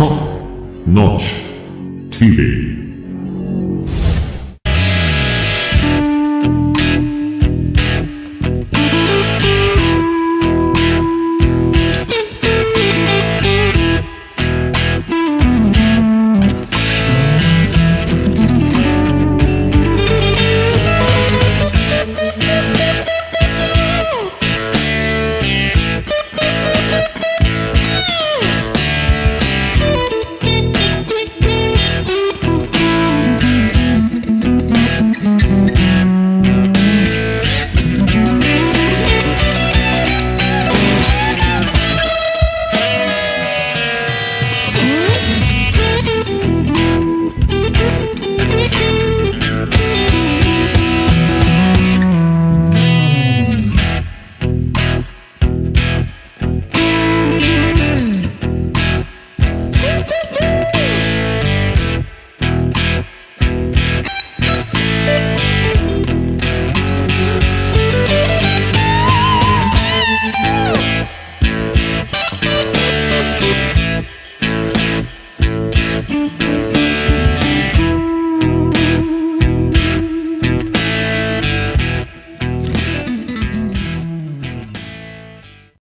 Top Notch TV.